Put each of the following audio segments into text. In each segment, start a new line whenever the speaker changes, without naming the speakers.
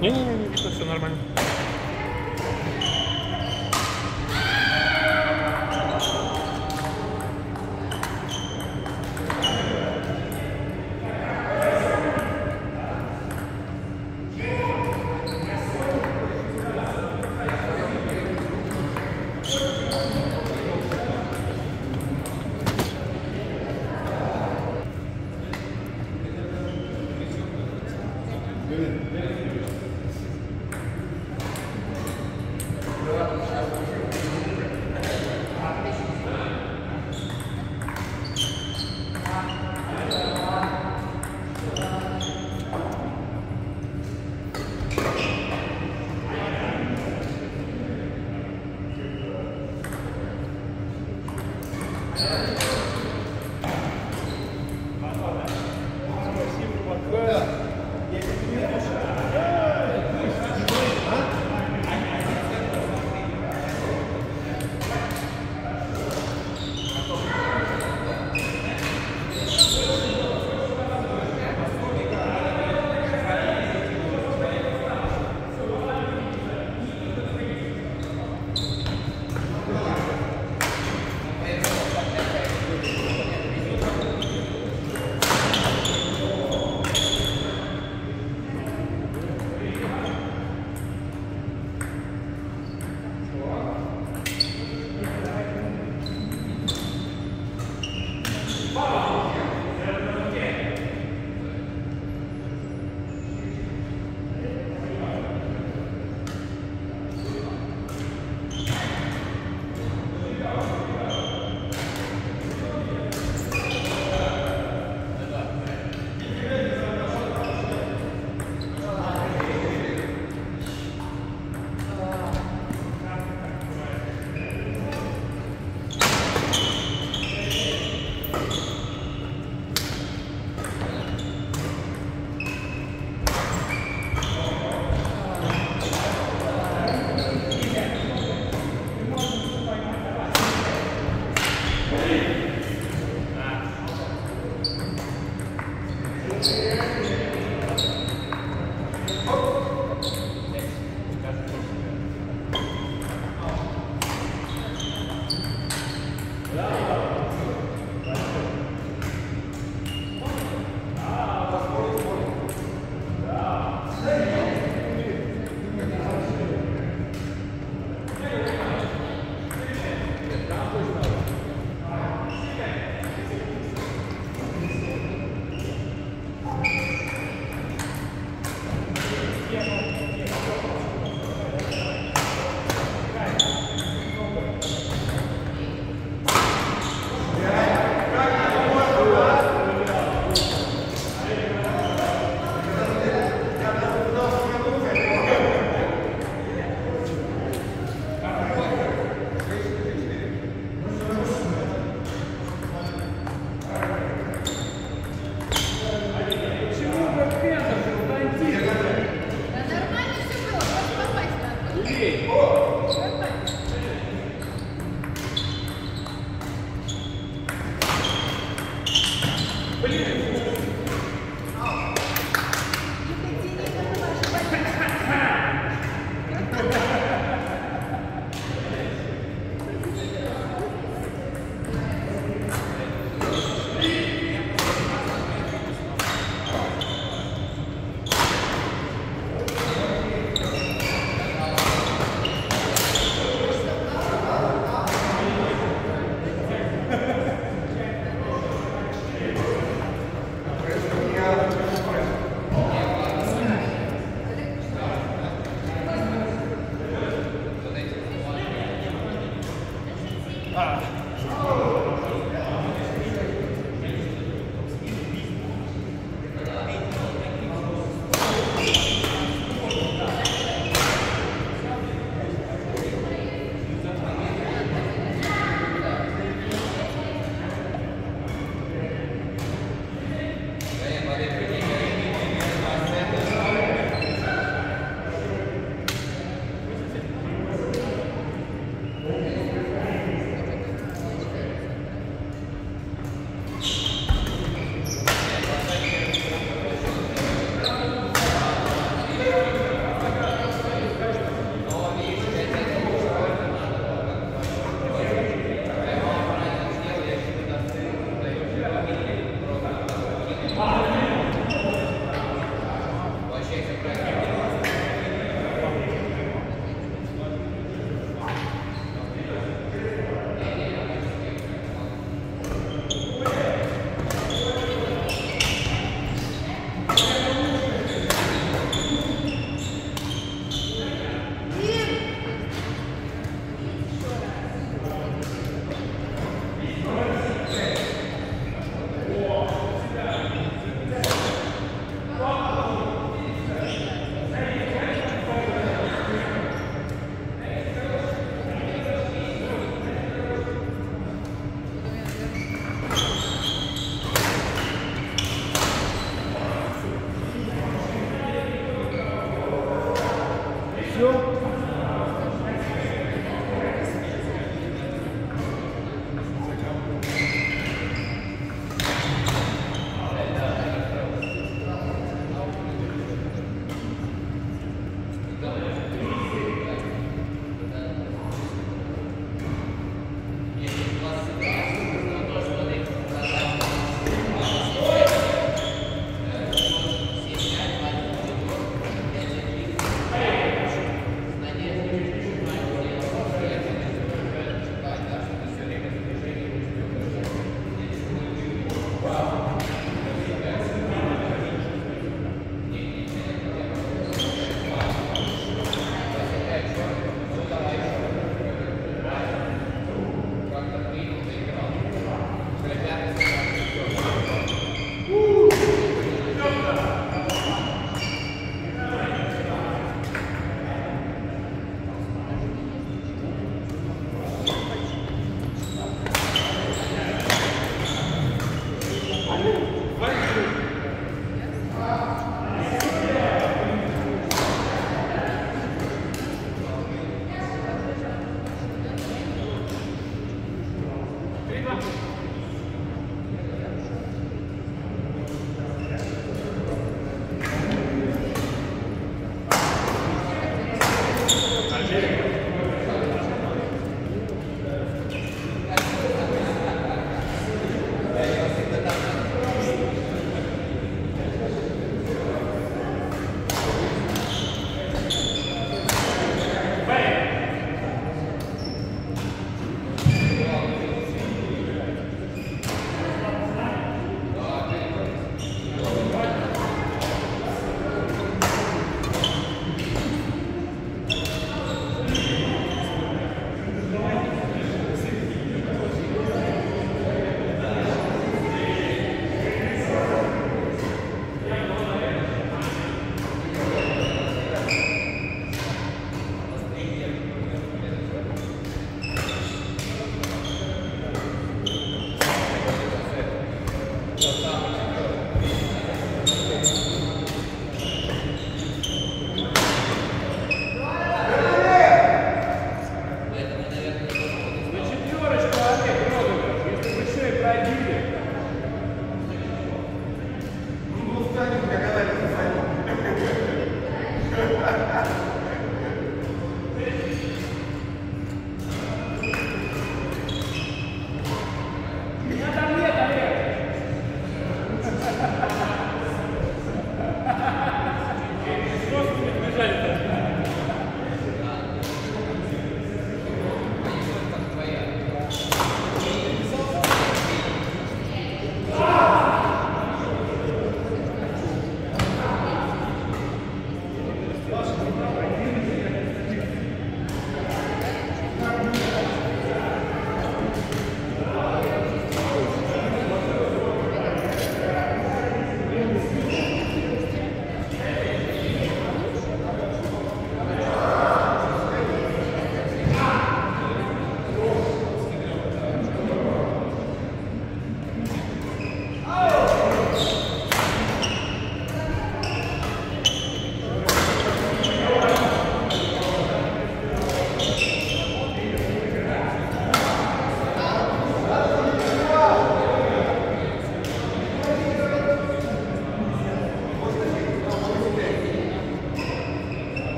Не-не-не, все нормально.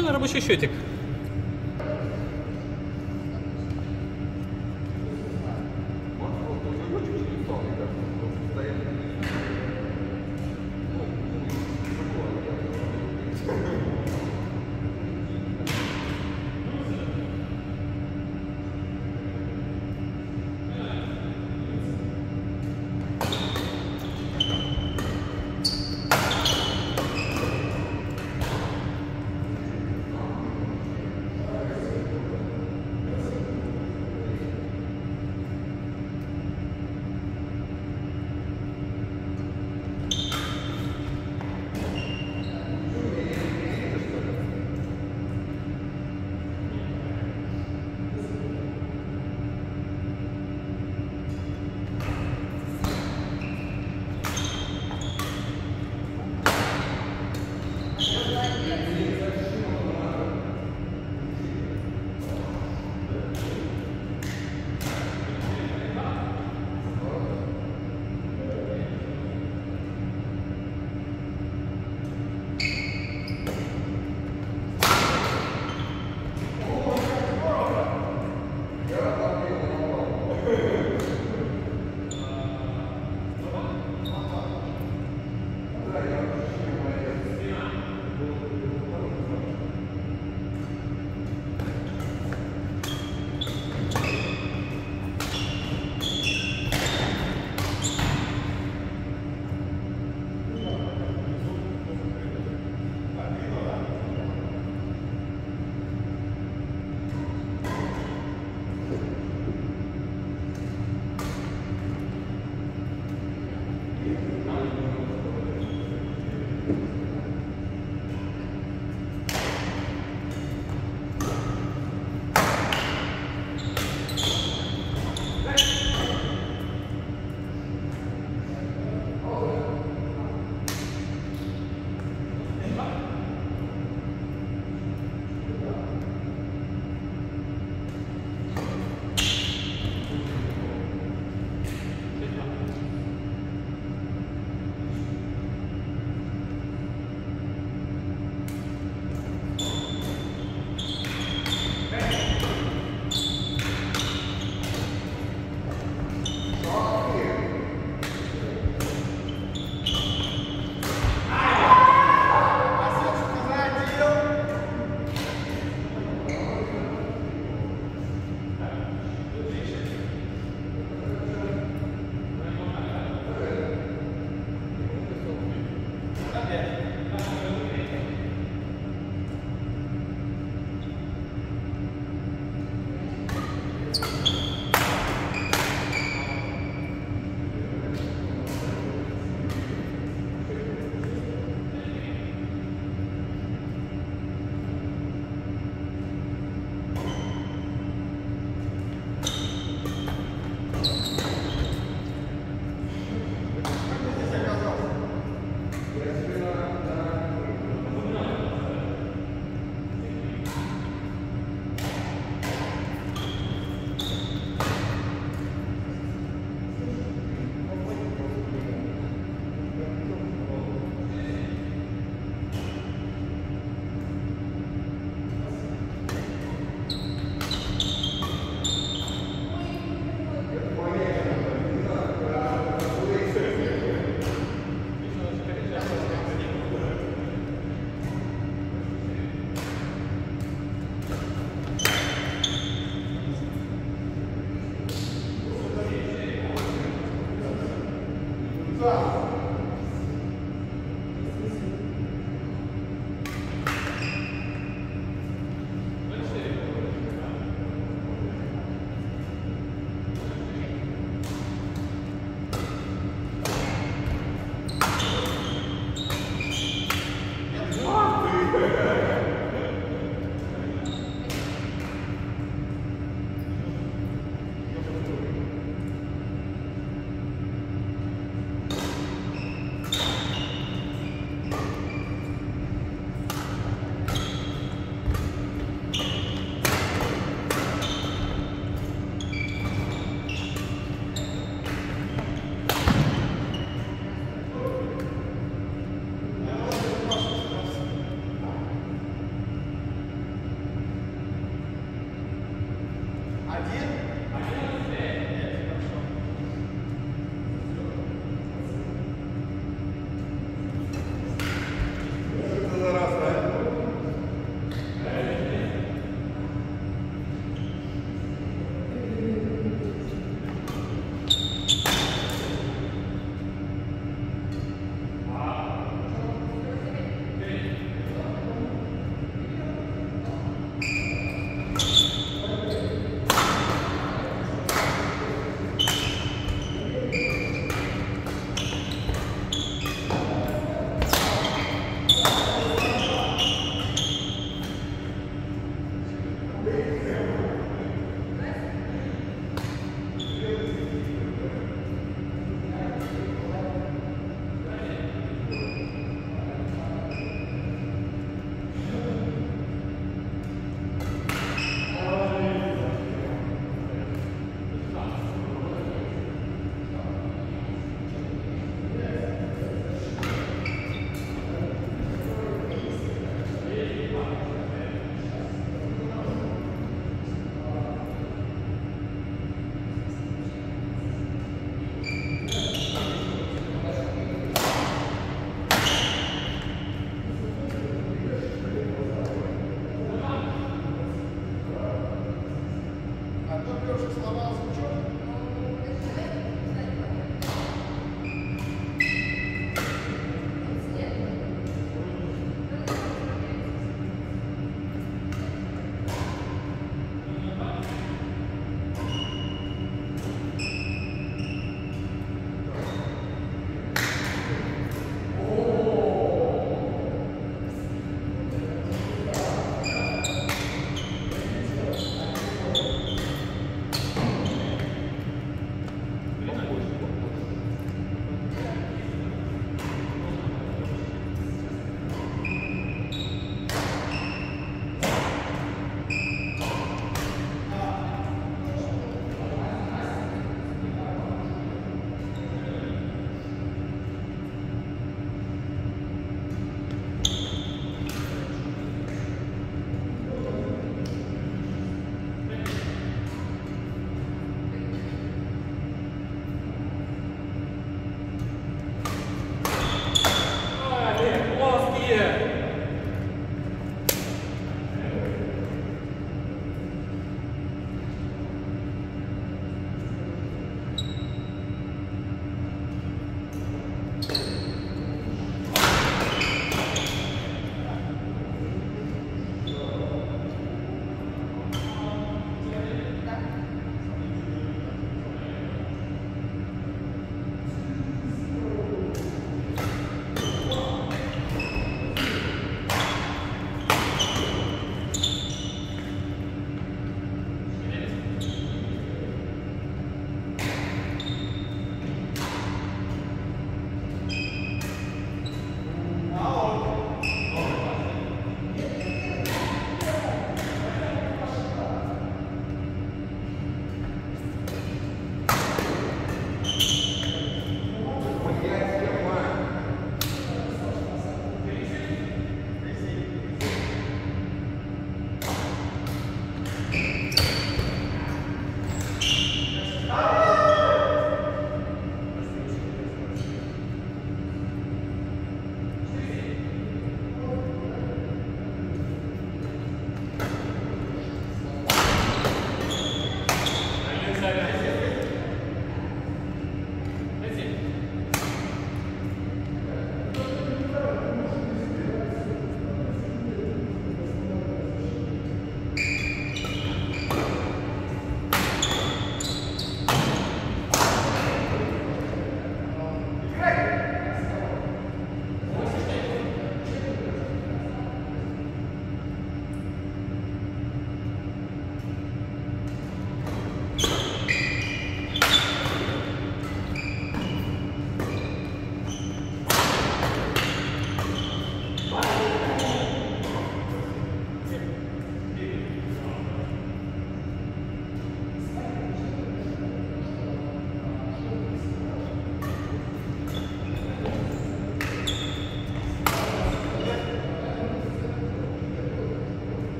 нормальный рабочий счетик.